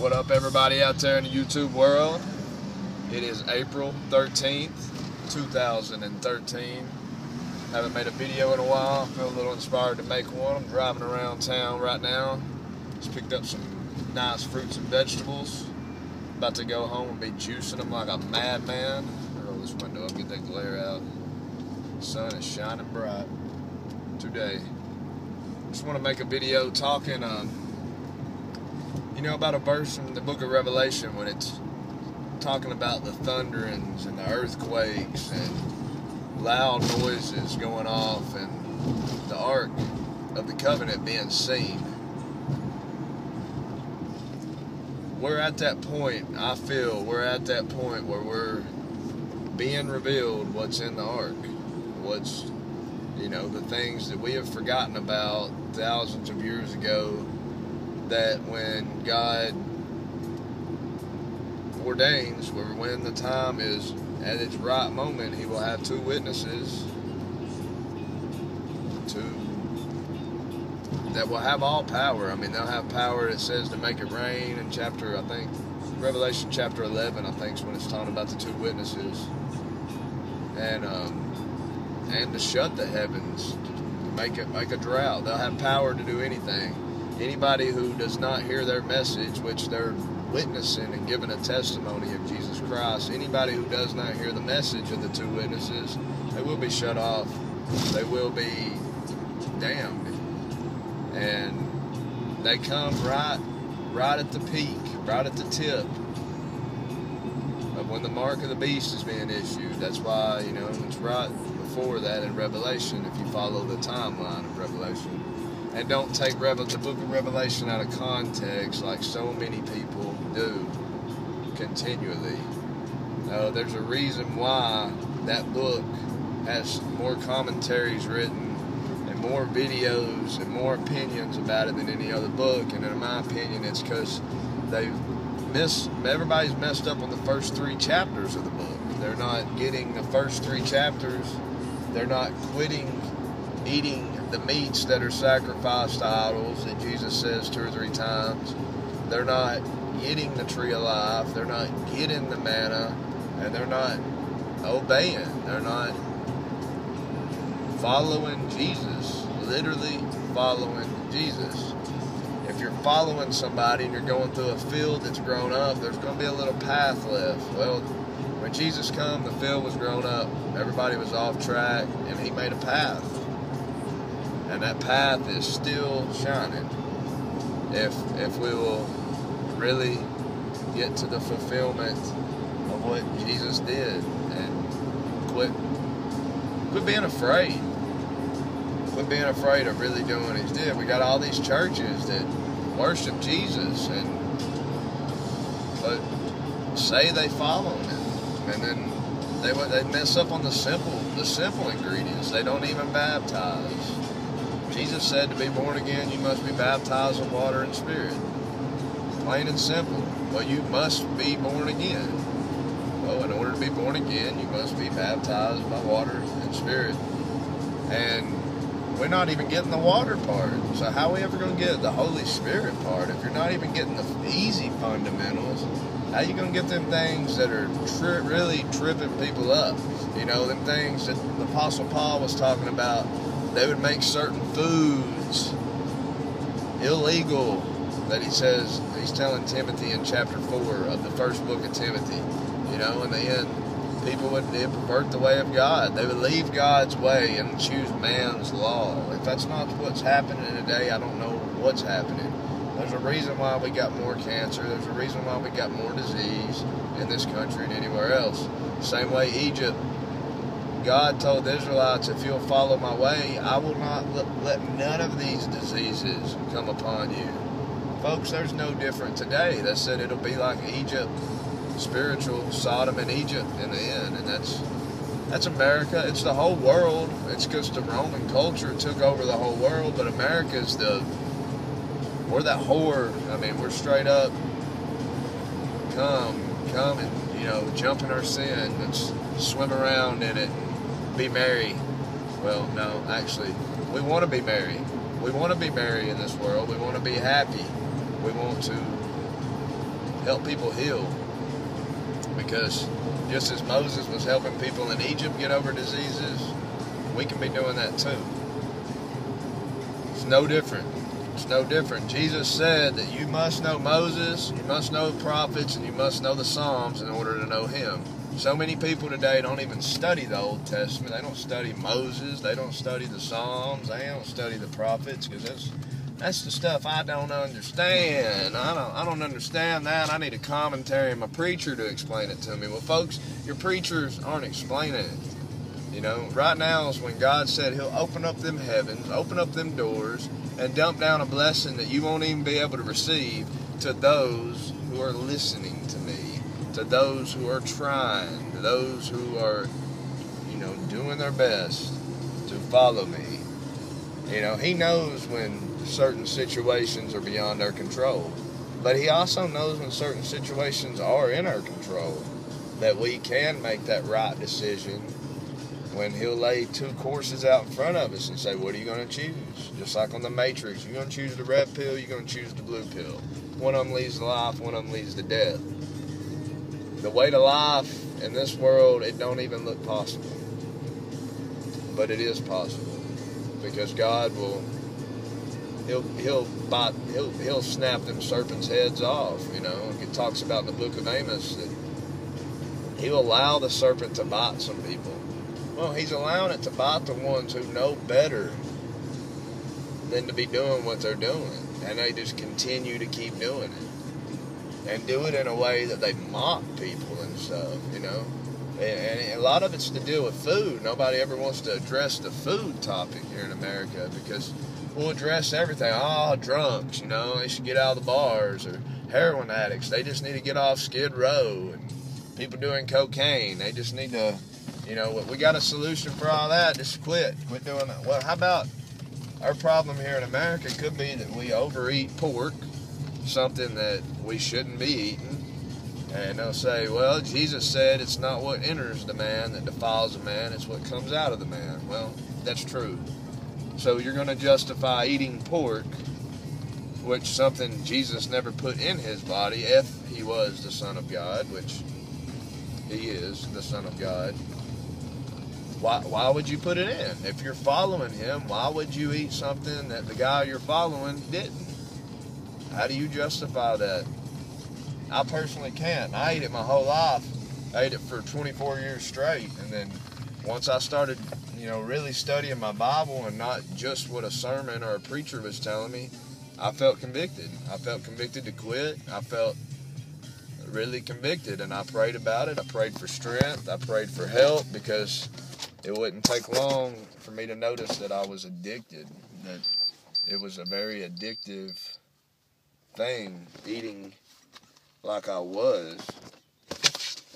What up, everybody out there in the YouTube world? It is April 13th, 2013. Haven't made a video in a while. Feel a little inspired to make one. I'm driving around town right now. Just picked up some nice fruits and vegetables. About to go home and be juicing them like a madman. Roll this window up, get that glare out. The sun is shining bright today. Just want to make a video talking. Um, you know about a verse in the book of Revelation when it's talking about the thunderings and the earthquakes and loud noises going off and the ark of the covenant being seen. We're at that point, I feel, we're at that point where we're being revealed what's in the ark. What's, you know, the things that we have forgotten about thousands of years ago that when God ordains, or when the time is at its right moment, He will have two witnesses to that will have all power. I mean, they'll have power. It says to make it rain in chapter, I think, Revelation chapter 11. I think is when it's talking about the two witnesses, and um, and to shut the heavens, to make it make a drought. They'll have power to do anything anybody who does not hear their message, which they're witnessing and giving a testimony of Jesus Christ, anybody who does not hear the message of the two witnesses, they will be shut off. They will be damned. And they come right right at the peak, right at the tip of when the mark of the beast is being issued. That's why, you know, it's right before that in Revelation if you follow the timeline of Revelation and don't take Revel- the book of Revelation out of context like so many people do continually. Uh, there's a reason why that book has more commentaries written and more videos and more opinions about it than any other book. And in my opinion, it's because they've missed, everybody's messed up on the first three chapters of the book. They're not getting the first three chapters, they're not quitting eating the meats that are sacrificed to idols that Jesus says two or three times. They're not getting the tree of life. They're not getting the manna. And they're not obeying. They're not following Jesus. Literally following Jesus. If you're following somebody and you're going through a field that's grown up, there's going to be a little path left. Well, when Jesus come, the field was grown up. Everybody was off track, and he made a path and that path is still shining. If if we will really get to the fulfillment of what Jesus did and quit quit being afraid. Quit being afraid of really doing what he did. We got all these churches that worship Jesus and but say they follow him. And then they they mess up on the simple the simple ingredients. They don't even baptize Jesus said to be born again, you must be baptized with water and spirit. Plain and simple. Well, you must be born again. Well, in order to be born again, you must be baptized by water and spirit. And we're not even getting the water part. So how are we ever going to get the Holy Spirit part if you're not even getting the easy fundamentals? How you going to get them things that are tri- really tripping people up? You know, them things that the Apostle Paul was talking about they would make certain foods illegal that he says he's telling Timothy in chapter 4 of the first book of Timothy. You know, in the end, people would pervert the way of God. They would leave God's way and choose man's law. If that's not what's happening today, I don't know what's happening. There's a reason why we got more cancer. There's a reason why we got more disease in this country and anywhere else. Same way Egypt God told the Israelites, if you'll follow my way, I will not let none of these diseases come upon you. Folks, there's no different today. They said it'll be like Egypt, spiritual Sodom and Egypt in the end. And that's that's America. It's the whole world. It's because the Roman culture took over the whole world, but America's the we're that whore. I mean, we're straight up come, come and you know, jump in our sin and swim around in it be merry. Well, no, actually, we want to be merry. We want to be merry in this world. We want to be happy. We want to help people heal. Because just as Moses was helping people in Egypt get over diseases, we can be doing that too. It's no different. It's no different. Jesus said that you must know Moses, you must know the prophets, and you must know the Psalms in order to know Him. So many people today don't even study the Old Testament. They don't study Moses. They don't study the Psalms. They don't study the prophets because that's that's the stuff I don't understand. I don't I don't understand that. I need a commentary and my preacher to explain it to me. Well, folks, your preachers aren't explaining it. You know, right now is when God said He'll open up them heavens, open up them doors, and dump down a blessing that you won't even be able to receive to those who are listening to me, to those who are trying, to those who are, you know, doing their best to follow me. You know, He knows when certain situations are beyond our control, but He also knows when certain situations are in our control that we can make that right decision when he'll lay two courses out in front of us and say, What are you going to choose? Just like on the Matrix, you're going to choose the red pill, you're going to choose the blue pill. One of them leads to life, one of them leads to death. The way to life in this world, it don't even look possible. But it is possible. Because God will he'll he'll bite he'll he'll snap them serpents' heads off, you know. It talks about in the book of Amos that he'll allow the serpent to bite some people well, he's allowing it to bite the ones who know better than to be doing what they're doing. And they just continue to keep doing it. And do it in a way that they mock people and stuff, you know? And a lot of it's to do with food. Nobody ever wants to address the food topic here in America because we'll address everything. Oh, drunks, you know, they should get out of the bars, or heroin addicts, they just need to get off Skid Row, and people doing cocaine, they just need to you know, we got a solution for all that. Just quit. Quit doing that. Well, how about our problem here in America could be that we overeat pork, something that we shouldn't be eating. And they'll say, well, Jesus said it's not what enters the man that defiles a man, it's what comes out of the man. Well, that's true. So you're going to justify eating pork, which something Jesus never put in his body if he was the Son of God, which he is the Son of God why, why would you put it in? If you're following him, why would you eat something that the guy you're following didn't? How do you justify that? I personally can't. I ate it my whole life. I ate it for 24 years straight. And then once I started, you know, really studying my Bible and not just what a sermon or a preacher was telling me, I felt convicted. I felt convicted to quit. I felt really convicted and I prayed about it. I prayed for strength. I prayed for help because it wouldn't take long for me to notice that I was addicted. That it was a very addictive thing, eating like I was.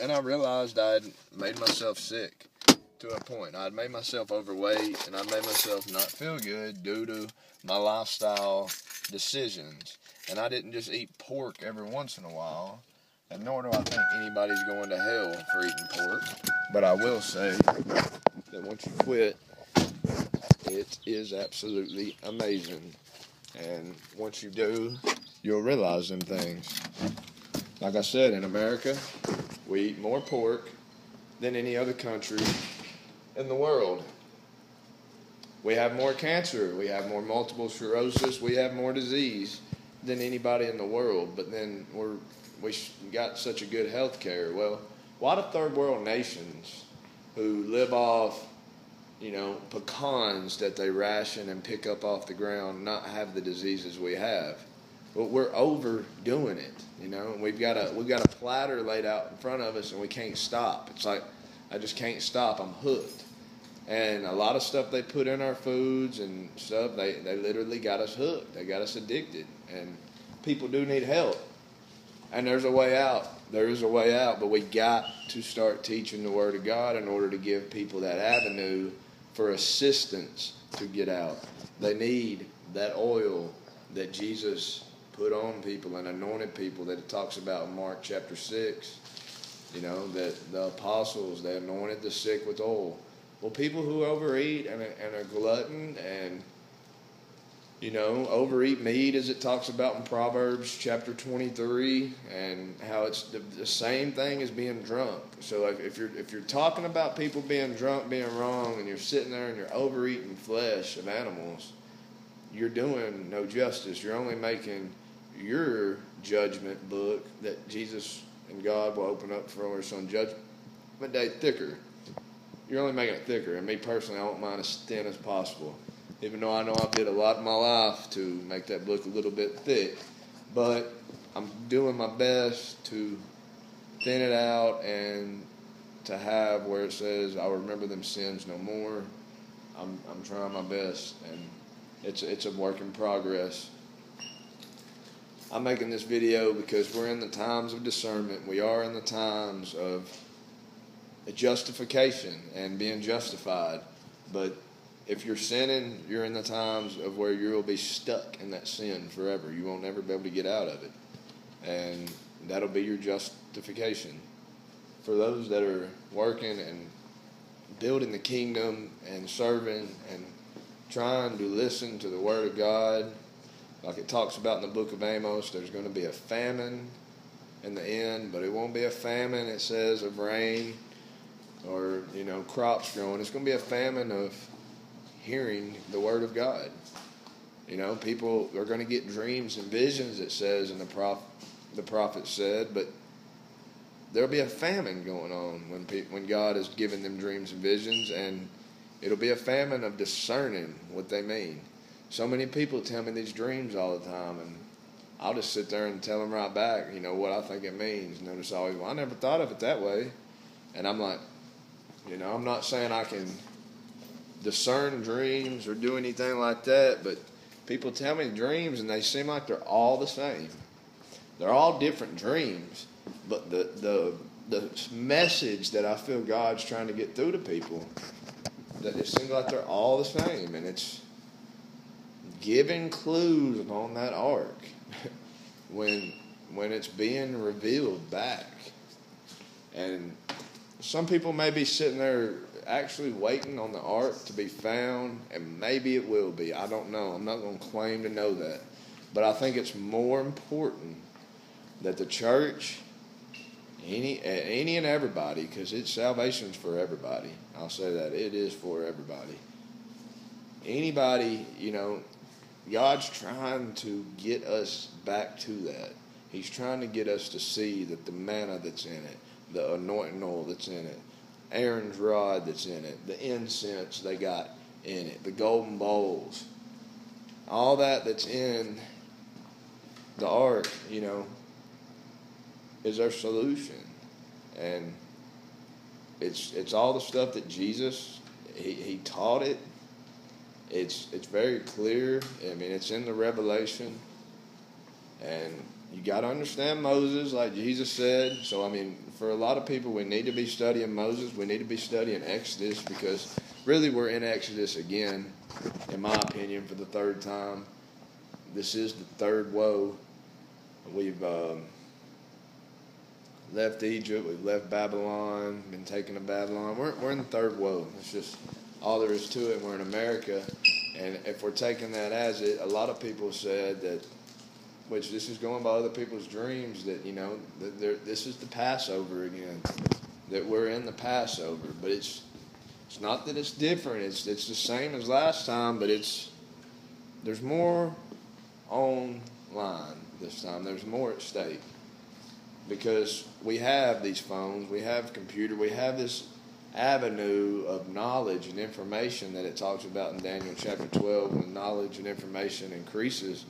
And I realized I'd made myself sick to a point. I'd made myself overweight and I made myself not feel good due to my lifestyle decisions. And I didn't just eat pork every once in a while. And nor do I think anybody's going to hell for eating pork. But I will say that once you quit, it is absolutely amazing. And once you do, you'll realize them things. Like I said, in America, we eat more pork than any other country in the world. We have more cancer, we have more multiple sclerosis, we have more disease than anybody in the world. But then we're we got such a good health care. Well, why do third world nations who live off, you know, pecans that they ration and pick up off the ground not have the diseases we have. But we're overdoing it, you know. And We've got a we've got a platter laid out in front of us, and we can't stop. It's like I just can't stop. I'm hooked. And a lot of stuff they put in our foods and stuff, they, they literally got us hooked. They got us addicted. And people do need help. And there's a way out there is a way out, but we got to start teaching the Word of God in order to give people that avenue for assistance to get out. They need that oil that Jesus put on people and anointed people that it talks about in Mark chapter 6. You know, that the apostles, they anointed the sick with oil. Well, people who overeat and, and are glutton and you know, overeat meat as it talks about in Proverbs chapter 23, and how it's the, the same thing as being drunk. So if, if, you're if you're talking about people being drunk, being wrong, and you're sitting there and you're overeating flesh of animals, you're doing no justice. You're only making your judgment book that Jesus and God will open up for us on judgment day thicker. You're only making it thicker. And me personally, I want mine as thin as possible even though I know I've did a lot in my life to make that book a little bit thick. But I'm doing my best to thin it out and to have where it says, I'll remember them sins no more. I'm, I'm trying my best, and it's, it's a work in progress. I'm making this video because we're in the times of discernment. We are in the times of justification and being justified. But if you're sinning, you're in the times of where you will be stuck in that sin forever. You won't ever be able to get out of it. And that'll be your justification. For those that are working and building the kingdom and serving and trying to listen to the Word of God, like it talks about in the book of Amos, there's going to be a famine in the end, but it won't be a famine, it says, of rain or, you know, crops growing. It's going to be a famine of hearing the word of God. You know, people are going to get dreams and visions. It says, and the prof, the prophet said, but there'll be a famine going on when pe- when God has given them dreams and visions, and it'll be a famine of discerning what they mean. So many people tell me these dreams all the time, and I'll just sit there and tell them right back, you know, what I think it means. Notice always, well, I never thought of it that way, and I'm like, you know, I'm not saying I can discern dreams or do anything like that, but people tell me dreams and they seem like they're all the same. They're all different dreams, but the the the message that I feel God's trying to get through to people that it seems like they're all the same, and it's giving clues on that ark when when it's being revealed back. And some people may be sitting there actually waiting on the ark to be found, and maybe it will be. I don't know. I'm not going to claim to know that. But I think it's more important that the church, any, any and everybody, because it's salvation's for everybody. I'll say that it is for everybody. Anybody, you know, God's trying to get us back to that. He's trying to get us to see that the manna that's in it, the anointing oil that's in it, Aaron's rod that's in it, the incense they got in it, the golden bowls, all that that's in the ark, you know, is our solution. And it's it's all the stuff that Jesus he, he taught it. It's it's very clear. I mean, it's in the Revelation, and you got to understand Moses, like Jesus said. So I mean, for a lot of people, we need to be studying Moses. We need to be studying Exodus because really we're in Exodus again, in my opinion, for the third time. This is the third woe. We've um, left Egypt, we've left Babylon, been taken to Babylon. We're, we're in the third woe. It's just all there is to it. We're in America. And if we're taking that as it, a lot of people said that which this is going by other people's dreams that you know that this is the Passover again, that we're in the Passover, but it's it's not that it's different. It's it's the same as last time, but it's there's more on line this time. There's more at stake because we have these phones, we have computer, we have this avenue of knowledge and information that it talks about in Daniel chapter 12 when knowledge and information increases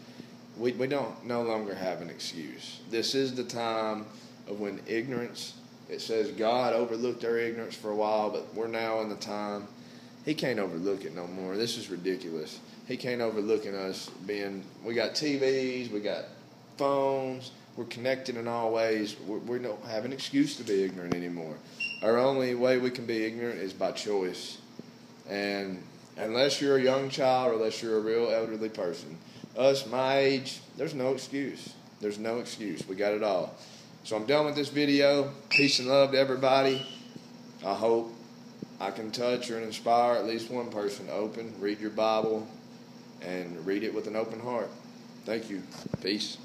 we, we don't no longer have an excuse. This is the time of when ignorance, it says God overlooked our ignorance for a while, but we're now in the time. He can't overlook it no more. This is ridiculous. He can't overlook us being, we got TVs, we got phones, we're connected in all ways. We're, we do not have an excuse to be ignorant anymore. Our only way we can be ignorant is by choice. And unless you're a young child or unless you're a real elderly person, us my age, there's no excuse. There's no excuse. We got it all. So I'm done with this video. Peace and love to everybody. I hope I can touch or inspire at least one person open, read your Bible, and read it with an open heart. Thank you. Peace.